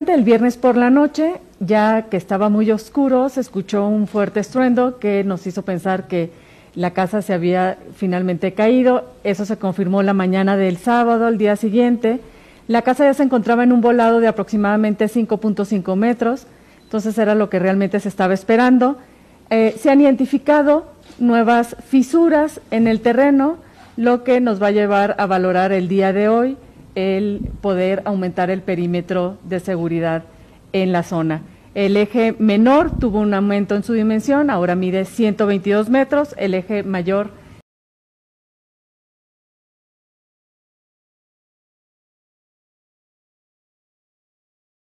El viernes por la noche, ya que estaba muy oscuro, se escuchó un fuerte estruendo que nos hizo pensar que la casa se había finalmente caído. Eso se confirmó la mañana del sábado, al día siguiente. La casa ya se encontraba en un volado de aproximadamente 5.5 metros, entonces era lo que realmente se estaba esperando. Eh, se han identificado nuevas fisuras en el terreno, lo que nos va a llevar a valorar el día de hoy el poder aumentar el perímetro de seguridad en la zona. El eje menor tuvo un aumento en su dimensión, ahora mide 122 metros, el eje mayor